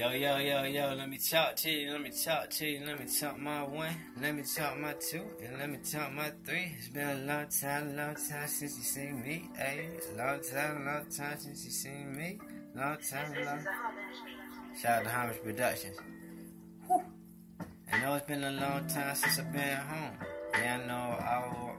Yo, yo, yo, yo, let me talk to you, let me talk to you, let me talk my one, let me talk my two, and let me talk my three. It's been a long time, long time since you seen me, ayy. Long time, long time since you seen me. Long time, long Shout out to Homage Productions. Whew. I know it's been a long time since I've been home. Yeah, I know I will.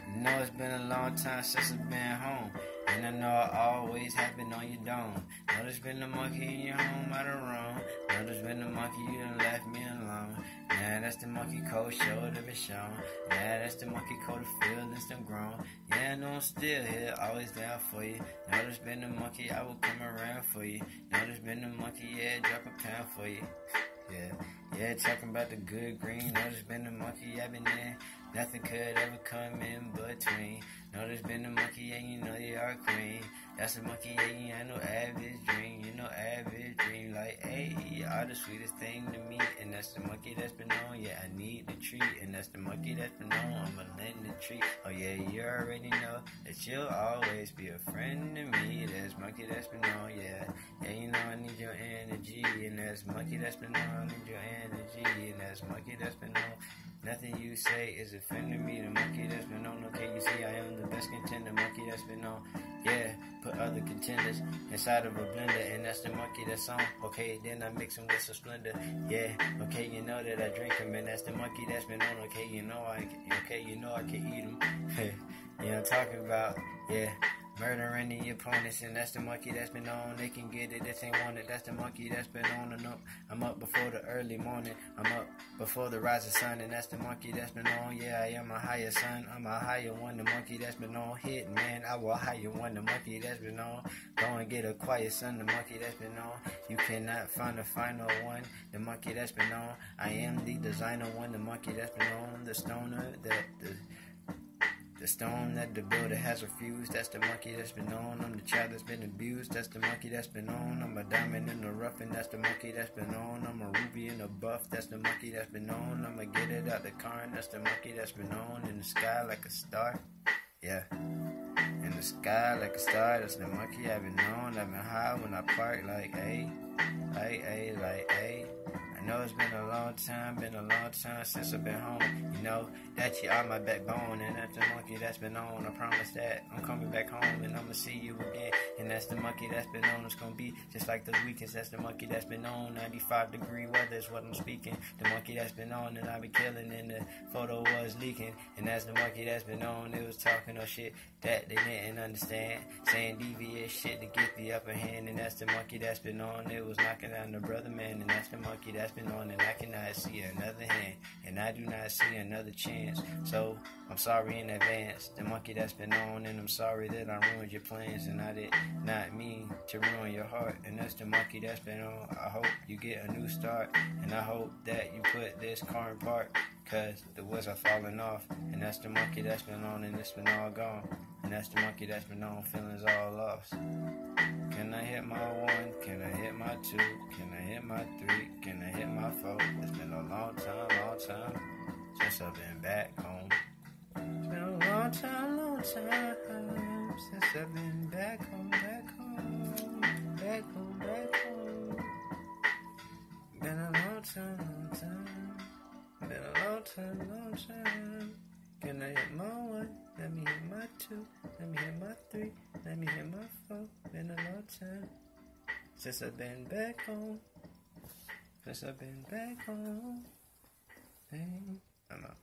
I know it's been a long time since I've been home. And I know I always have been on your dome. Know there's been a monkey in your home out of wrong. Know there's been a monkey, you done left me alone. Now that's the monkey cold shoulder been shown. Now that's the monkey cold feelings done grown. Yeah, I know I'm still here, always down for you. Now there's been a monkey, I will come around for you. Now there's been a monkey, yeah, drop a pound for you. Yeah, yeah, talking about the good green. Know there's been a monkey, I've been there. Nothing could ever come in between. Know there's been a monkey, and you know you are queen. That's a monkey, and you ain't no average dream. You know average dream, like, hey, are the sweetest thing to me. And that's the monkey that's been on, yeah, I need the treat. And that's the monkey that's been on, I'ma lend the treat. Oh yeah, you already know that you'll always be a friend to me. That's monkey that's been on, yeah. Yeah, you know I need your energy. And that's monkey that's been on, I need your energy. And that's monkey that's been on. Nothing you say is offending me. The monkey that's been on, okay, you see, I am the best contender. Monkey that's been on, yeah. Put other contenders inside of a blender, and that's the monkey that's on. Okay, then I mix them with some splendor, yeah. Okay, you know that I drink them, and that's the monkey that's been on. Okay, you know I, okay, you know I can eat you know I'm talking about, yeah. Murdering the opponents, and that's the monkey that's been on. They can get it if they want it. That's the monkey that's been on and up. I'm up before the early morning. I'm up before the rising sun, and that's the monkey that's been on. Yeah, I am a higher son. I'm a higher one. The monkey that's been on. Hit, man. I will hire one. The monkey that's been on. Go and get a quiet son. The monkey that's been on. You cannot find a final one. The monkey that's been on. I am the designer one. The monkey that's been on. The stoner. The, the the stone that the builder has refused, that's the monkey that's been on. I'm the child that's been abused, that's the monkey that's been on. I'm a diamond in the rough, and that's the monkey that's been on. I'm a ruby in the buff, that's the monkey that's been on. I'ma get it out the car, and that's the monkey that's been on. In the sky like a star, yeah. In the sky like a star, that's the monkey I've been on. I've been high when I park, like, hey, hey, hey, like, hey. I know it's been a long time, been a long time since I've been home. You know that you are my backbone, and that's the monkey that's been on. I promise that I'm coming back home, and I'ma see you again. And that's the monkey that's been on. It's gonna be just like those weekends. That's the monkey that's been on. 95 degree weather is what I'm speaking. The monkey that's been on, and I be killing, and the photo was leaking. And that's the monkey that's been on. It was talking of shit that they didn't understand, saying devious shit to get the upper hand. And that's the monkey that's been on. It was knocking down the brother man, and that's the monkey that's been on, and I cannot see another hand, and I do not see another chance. So I'm sorry in advance, the monkey that's been on, and I'm sorry that I ruined your plans, and I did not mean to ruin your heart. And that's the monkey that's been on. I hope you get a new start, and I hope that you put this car in park, cause the wheels are falling off, and that's the monkey that's been on, and it's been all gone. And that's the monkey that's been on, feelings all lost. Hit my one? Can I hit my two? Can I hit my three? Can I hit my four? It's been a long time, long time since I've been back home. It's been a long time, long time since I've been back home, back home, back home, back home. Been a long time, long time. Been a long time, long time. Can I hit my one? Let me hit my two. Let me hit my three. Let me hit my four. Been a long time since I've been back home. Since I've been back home. Hey, I'm out.